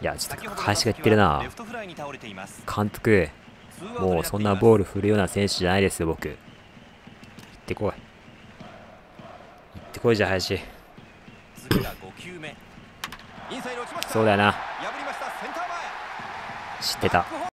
いやちょっと林が言ってるな。監督もうそんなボール振るような選手じゃないですよ僕。行ってこい。行ってこいじゃ林。そうだよな。知ってた。